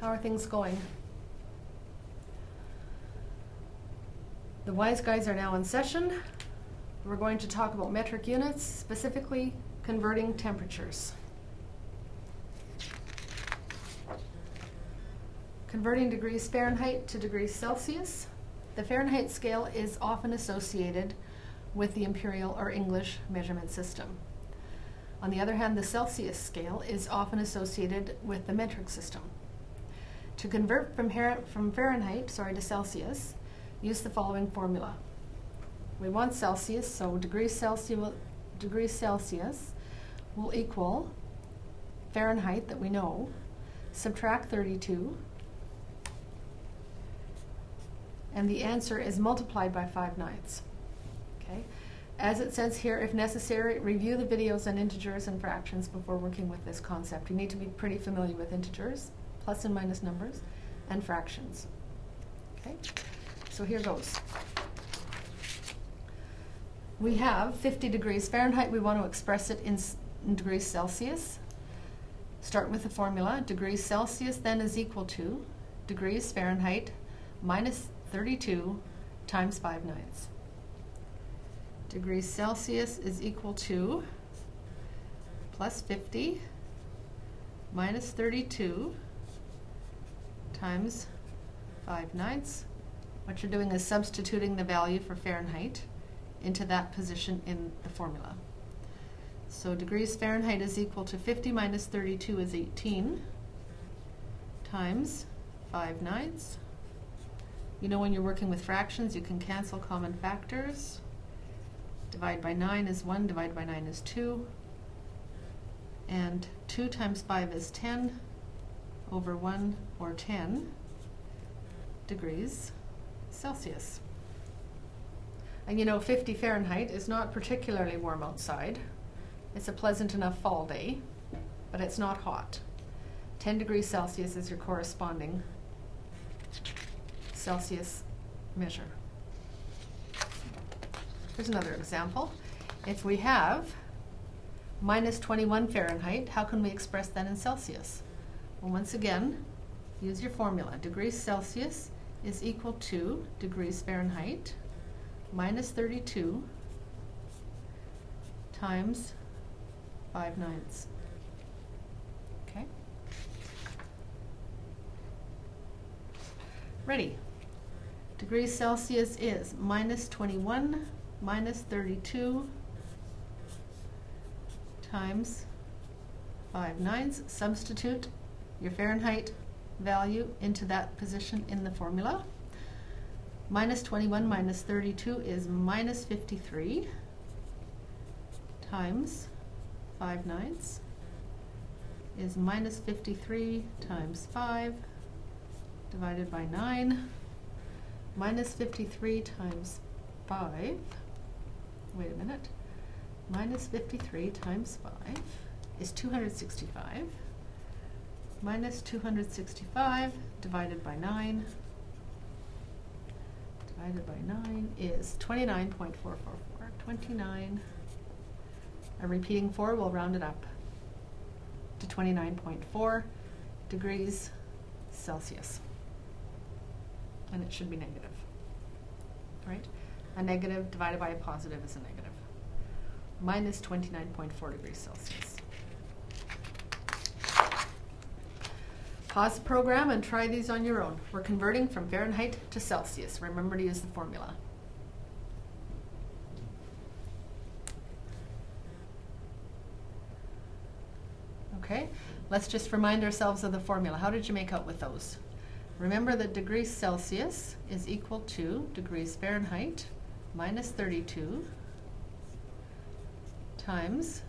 How are things going? The wise guys are now in session. We're going to talk about metric units, specifically converting temperatures. Converting degrees Fahrenheit to degrees Celsius. The Fahrenheit scale is often associated with the imperial or English measurement system. On the other hand, the Celsius scale is often associated with the metric system. To convert from, from Fahrenheit sorry, to Celsius, use the following formula. We want Celsius, so degrees Celsius, degrees Celsius will equal Fahrenheit that we know, subtract 32, and the answer is multiplied by 5 ninths. Okay? As it says here, if necessary, review the videos on integers and fractions before working with this concept. You need to be pretty familiar with integers plus and minus numbers, and fractions. Okay, so here goes. We have 50 degrees Fahrenheit. We want to express it in, in degrees Celsius. Start with the formula. Degrees Celsius then is equal to degrees Fahrenheit minus 32 times 5 ninths. Degrees Celsius is equal to plus 50 minus 32 times 5 ninths. What you're doing is substituting the value for Fahrenheit into that position in the formula. So degrees Fahrenheit is equal to 50 minus 32 is 18 times 5 ninths. You know when you're working with fractions, you can cancel common factors. Divide by 9 is 1, divide by 9 is 2. And 2 times 5 is 10 over 1 or 10 degrees Celsius. And you know, 50 Fahrenheit is not particularly warm outside. It's a pleasant enough fall day, but it's not hot. 10 degrees Celsius is your corresponding Celsius measure. Here's another example. If we have minus 21 Fahrenheit, how can we express that in Celsius? Well, once again, use your formula. Degrees Celsius is equal to degrees Fahrenheit minus 32 times 5 ninths. Okay? Ready. Degrees Celsius is minus 21 minus 32 times 5 ninths. Substitute your Fahrenheit value into that position in the formula. Minus 21 minus 32 is minus 53 times 5 ninths is minus 53 times 5 divided by 9. Minus 53 times 5, wait a minute, minus 53 times 5 is 265 minus 265 divided by 9 divided by 9 is 29.444. 29. A repeating 4 we'll round it up to 29.4 degrees Celsius. And it should be negative. Right? A negative divided by a positive is a negative. Minus 29.4 degrees Celsius. Pause the program and try these on your own. We're converting from Fahrenheit to Celsius. Remember to use the formula. Okay, let's just remind ourselves of the formula. How did you make out with those? Remember that degrees Celsius is equal to degrees Fahrenheit minus 32 times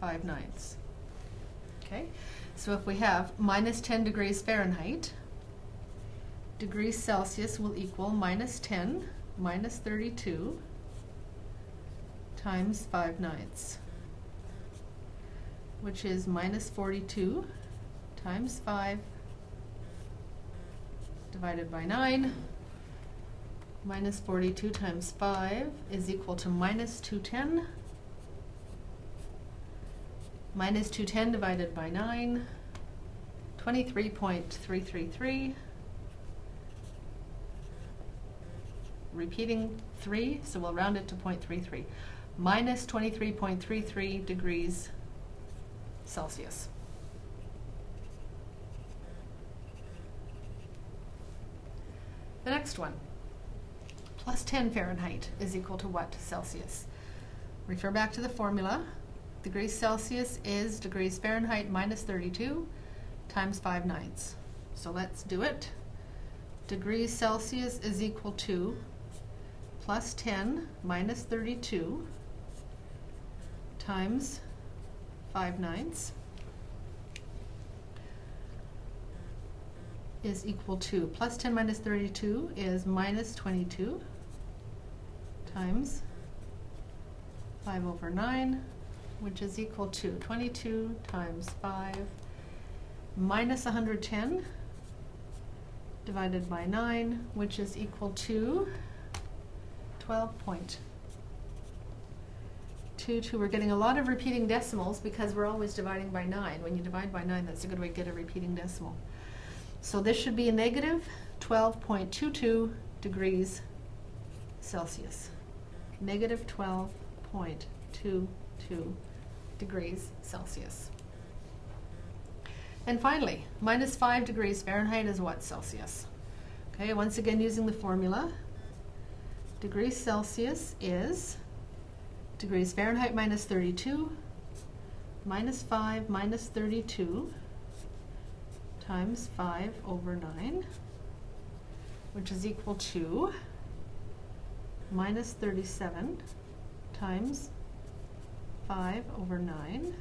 5 ninths. Okay, so if we have minus 10 degrees Fahrenheit, degrees Celsius will equal minus 10 minus 32 times 5 ninths, which is minus 42 times 5 divided by 9. Minus 42 times 5 is equal to minus 210 minus 210 divided by 9, 23.333. Repeating 3, so we'll round it to 0.33. Minus 23.33 degrees Celsius. The next one, plus 10 Fahrenheit is equal to what Celsius? Refer back to the formula. Degrees Celsius is degrees Fahrenheit minus 32 times 5 ninths. So let's do it. Degrees Celsius is equal to plus 10 minus 32 times 5 ninths is equal to plus 10 minus 32 is minus 22 times 5 over 9 which is equal to 22 times 5 minus 110 divided by 9, which is equal to 12.22. We're getting a lot of repeating decimals because we're always dividing by 9. When you divide by 9, that's a good way to get a repeating decimal. So this should be a negative 12.22 degrees Celsius. Negative 12.22 degrees Celsius. And finally, minus 5 degrees Fahrenheit is what Celsius? Okay, once again using the formula, degrees Celsius is degrees Fahrenheit minus 32 minus 5 minus 32 times 5 over 9, which is equal to minus 37 times 5 over 9.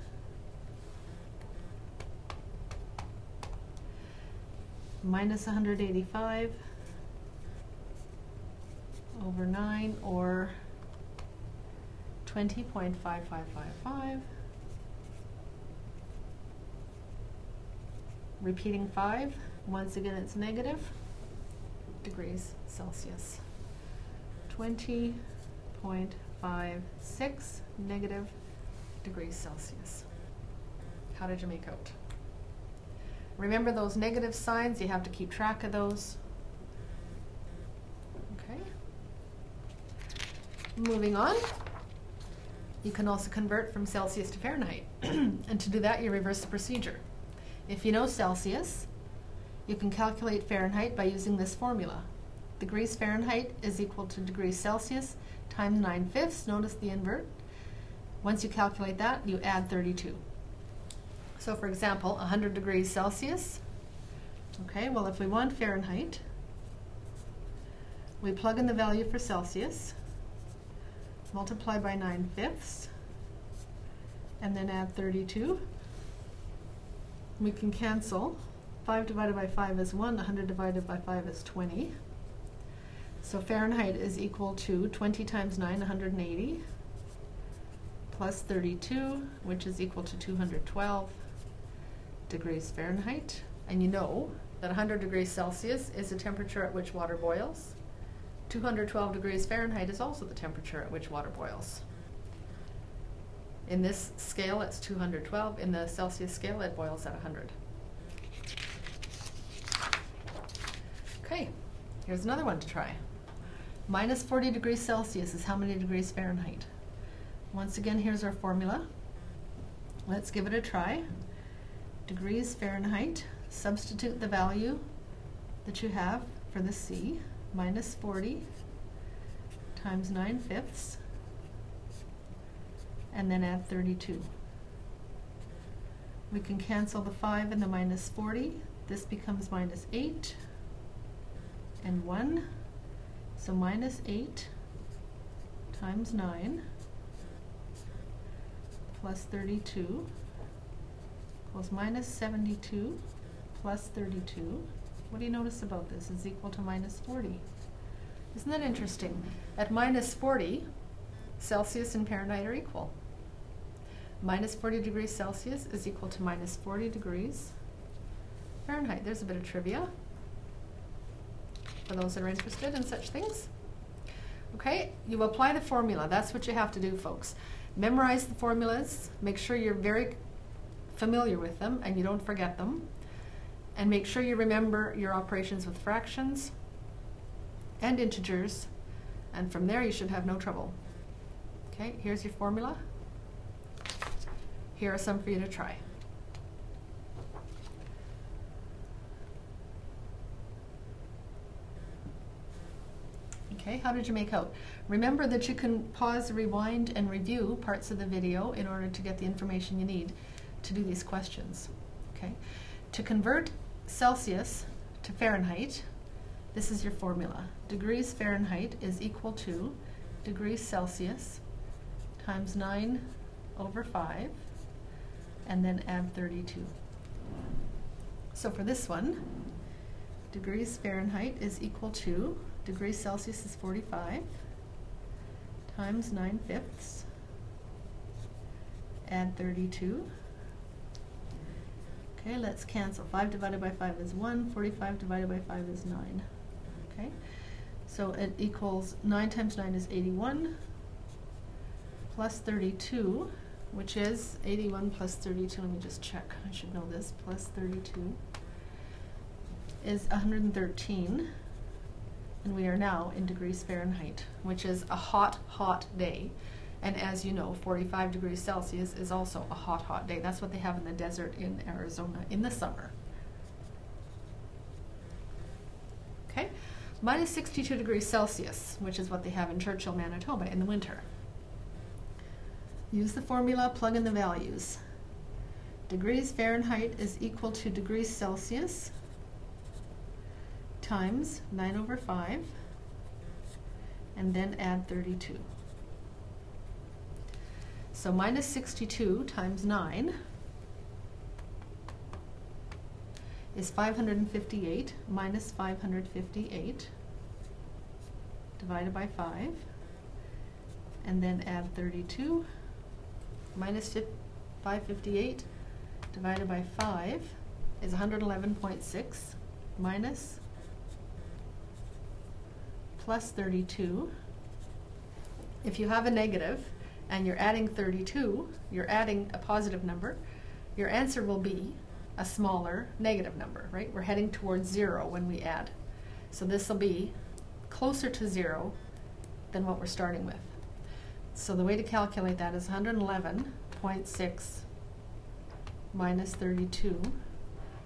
Minus 185 over 9 or 20.5555. Repeating 5, once again it's negative degrees Celsius. 20.56 negative degrees Celsius. How did you make out? Remember those negative signs, you have to keep track of those. Okay. Moving on. You can also convert from Celsius to Fahrenheit. and to do that, you reverse the procedure. If you know Celsius, you can calculate Fahrenheit by using this formula. Degrees Fahrenheit is equal to degrees Celsius times 9 fifths. Notice the invert. Once you calculate that, you add 32. So for example, 100 degrees Celsius. Okay, well if we want Fahrenheit, we plug in the value for Celsius, multiply by 9 fifths, and then add 32. We can cancel. 5 divided by 5 is 1, 100 divided by 5 is 20. So Fahrenheit is equal to 20 times 9, 180 plus 32, which is equal to 212 degrees Fahrenheit. And you know that 100 degrees Celsius is the temperature at which water boils. 212 degrees Fahrenheit is also the temperature at which water boils. In this scale, it's 212. In the Celsius scale, it boils at 100. Okay, here's another one to try. Minus 40 degrees Celsius is how many degrees Fahrenheit? Once again, here's our formula. Let's give it a try. Degrees Fahrenheit, substitute the value that you have for the C, minus 40 times 9 fifths, and then add 32. We can cancel the 5 and the minus 40. This becomes minus 8 and 1. So minus 8 times 9 plus 32 equals minus 72 plus 32. What do you notice about this? Is equal to minus 40. Isn't that interesting? At minus 40, Celsius and Fahrenheit are equal. Minus 40 degrees Celsius is equal to minus 40 degrees Fahrenheit. There's a bit of trivia for those that are interested in such things. Okay, you apply the formula. That's what you have to do, folks. Memorize the formulas. Make sure you're very familiar with them and you don't forget them. And make sure you remember your operations with fractions and integers, and from there you should have no trouble. Okay, here's your formula. Here are some for you to try. Okay, how did you make out? Remember that you can pause, rewind, and review parts of the video in order to get the information you need to do these questions. Okay, to convert Celsius to Fahrenheit, this is your formula. Degrees Fahrenheit is equal to degrees Celsius times 9 over 5, and then add 32. So for this one, degrees Fahrenheit is equal to degrees Celsius is 45 times 9 fifths, add 32. Okay, let's cancel. 5 divided by 5 is 1, 45 divided by 5 is 9. Okay, so it equals 9 times 9 is 81, plus 32, which is 81 plus 32, let me just check, I should know this, plus 32 is 113, and we are now in degrees Fahrenheit, which is a hot, hot day. And as you know, 45 degrees Celsius is also a hot, hot day. That's what they have in the desert in Arizona in the summer. Okay, minus 62 degrees Celsius, which is what they have in Churchill, Manitoba in the winter. Use the formula, plug in the values. Degrees Fahrenheit is equal to degrees Celsius times 9 over 5, and then add 32. So minus 62 times 9 is 558 minus 558 divided by 5, and then add 32 minus 558 divided by 5 is 111.6 minus plus 32. If you have a negative and you're adding 32, you're adding a positive number, your answer will be a smaller negative number, right? We're heading towards zero when we add. So this will be closer to zero than what we're starting with. So the way to calculate that is 111.6 minus 32,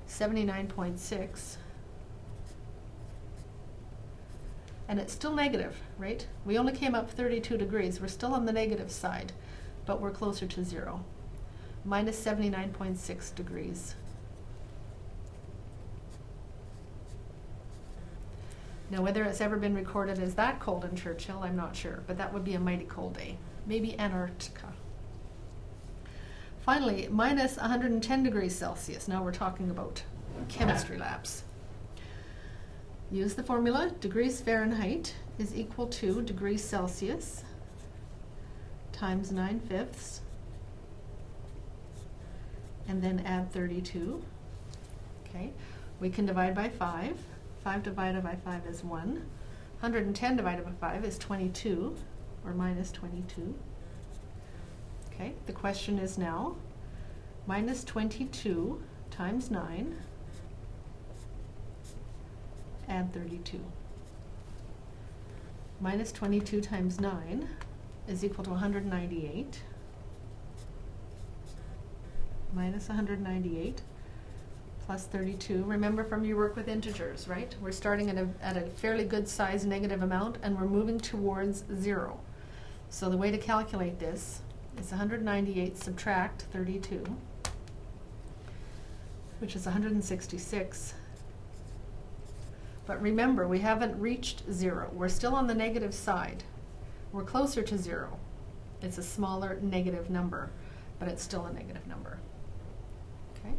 79.6, and it's still negative, right? We only came up 32 degrees. We're still on the negative side, but we're closer to zero. Minus 79.6 degrees. Now, whether it's ever been recorded as that cold in Churchill, I'm not sure, but that would be a mighty cold day. Maybe Antarctica. Finally, minus 110 degrees Celsius. Now we're talking about chemistry labs. Use the formula. Degrees Fahrenheit is equal to degrees Celsius times 9 fifths, and then add 32. Okay, we can divide by 5. 5 divided by 5 is 1. 110 divided by 5 is 22, or minus 22. Okay, the question is now, minus 22 times 9, add 32. Minus 22 times 9 is equal to 198. Minus 198 plus 32. Remember from your work with integers, right? We're starting at a, at a fairly good size negative amount and we're moving towards zero. So the way to calculate this is 198 subtract 32, which is 166. But remember, we haven't reached zero. We're still on the negative side. We're closer to zero. It's a smaller negative number, but it's still a negative number Okay,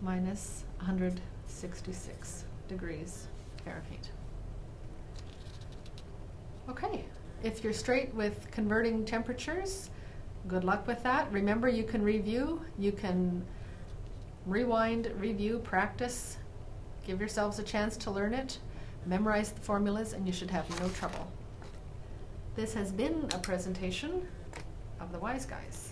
minus 166 degrees Fahrenheit. Okay, if you're straight with converting temperatures, good luck with that. Remember, you can review, you can rewind, review, practice, give yourselves a chance to learn it, memorize the formulas, and you should have no trouble. This has been a presentation of the Wise Guys.